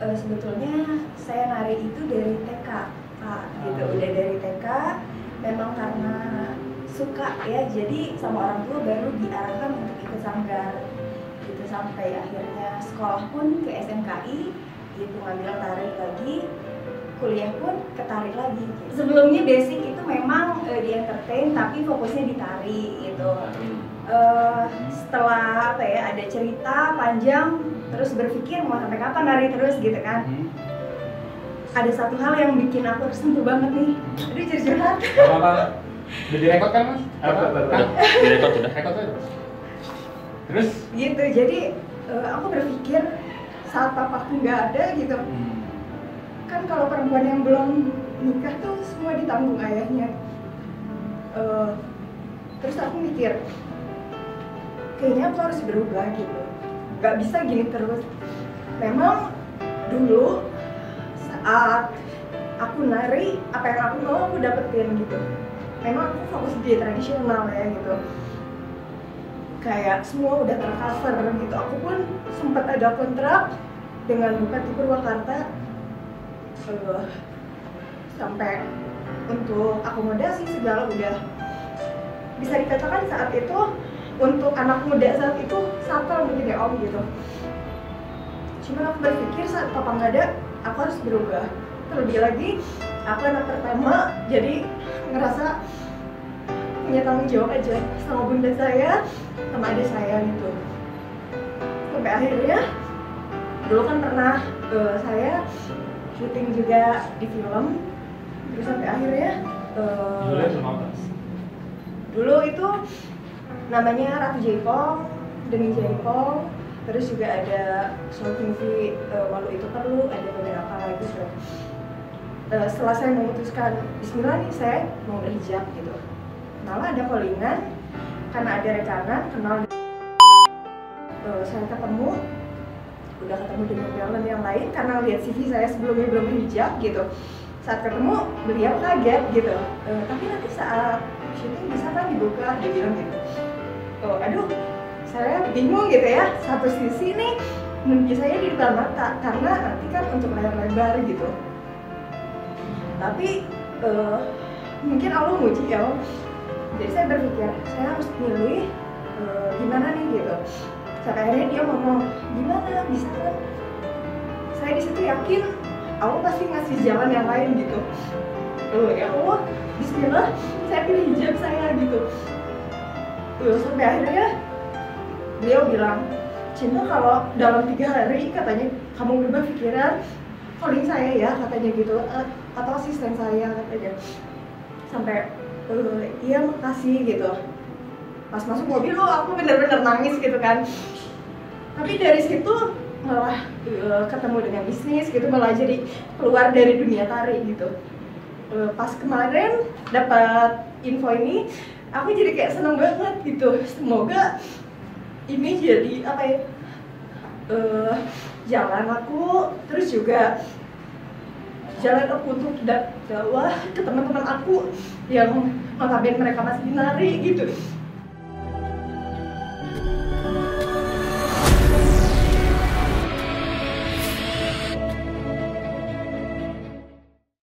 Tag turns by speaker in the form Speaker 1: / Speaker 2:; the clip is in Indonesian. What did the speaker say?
Speaker 1: eh, sebetulnya saya nari itu dari TK Kak, gitu.
Speaker 2: Ah.
Speaker 1: udah dari TK memang karena suka ya. Jadi sama orang tua baru diarahkan untuk ikut sanggar gitu. Sampai akhirnya sekolah pun ke SMKI gitu ngambil tari lagi. Kuliah pun ketarik lagi sebelumnya basic itu memang eh, di entertain tapi fokusnya di tari gitu. Eh, setelah apa ya ada cerita panjang terus berpikir mau sampai kapan nari terus gitu kan
Speaker 2: Hmm.
Speaker 1: ada satu hal yang bikin aku tersentuh banget nih aduh jadi curhat
Speaker 2: Apa apa? Udah direkod kan mas? Apa?
Speaker 3: Udah, direkod udah.
Speaker 2: Rekod aja. Terus?
Speaker 1: gitu jadi eh, aku berpikir saat papaku nggak ada gitu
Speaker 2: Hmm.
Speaker 1: kan kalau perempuan yang belum nikah tuh semua ditanggung ayahnya Eh, terus aku mikir kayaknya aku harus berubah gitu nggak bisa gini terus. Memang dulu saat aku nari apa yang aku mau aku dapetin gitu. Memang aku fokus di tradisional ya gitu. Kayak semua udah tercover gitu. Aku pun sempat ada kontrak dengan Bupati Purwakarta. Eh, sampai untuk akomodasi segala udah. Bisa dikatakan saat itu untuk anak muda saat itu sakral mungkin ya om gitu. Cuman aku berpikir saat papa nggak ada aku harus berubah. Terlebih lagi aku anak pertama jadi ngerasa punya tanggung jawab aja sama bunda saya sama adik saya gitu. Sampai akhirnya dulu kan pernah eh, saya syuting juga di film terus sampai akhirnya
Speaker 2: apa?
Speaker 1: dulu itu namanya Ratu Jaipong Demi Jaipong terus juga ada short movie eh, Walau Itu Perlu ada beberapa lagi gitu Eh, setelah saya memutuskan Bismillah nih saya mau berhijab gitu. Malah ada callingan karena ada rekanan kenal Eh, saya ketemu udah ketemu dengan talent yang lain karena lihat CV saya sebelumnya belum berhijab gitu. Saat ketemu beliau kaget gitu. Eh, tapi nanti saat syuting bisa kan dibuka? Dia bilang gitu. Oh aduh saya bingung gitu ya satu sisi nih mimpi saya di depan mata karena nanti kan untuk layar lebar gitu. Tapi eh, mungkin Allah muji ya jadi saya berpikir saya harus pilih eh, gimana nih gitu. Sampai akhirnya dia ngomong gimana bisa? Kan saya di situ yakin Allah pasti ngasih jalan yang lain gitu. Oh ya Allah Bismillah saya pilih hijab saya gitu. Tuh, sampai akhirnya beliau bilang cinta kalau dalam tiga hari katanya kamu berubah pikiran calling saya ya katanya gitu eh, atau asisten saya katanya. Sampai eh, iya makasih gitu. Pas masuk mobil oh aku bener-bener nangis gitu kan. Tapi dari situ malah eh, ketemu dengan bisnis gitu malah jadi keluar dari dunia tari gitu. Eh, pas kemarin dapat info ini aku jadi kayak seneng banget gitu. Semoga ini jadi apa ya? Eh, jalan aku terus juga jalan aku untuk dakwah ke teman-teman aku yang notabene mereka masih nari gitu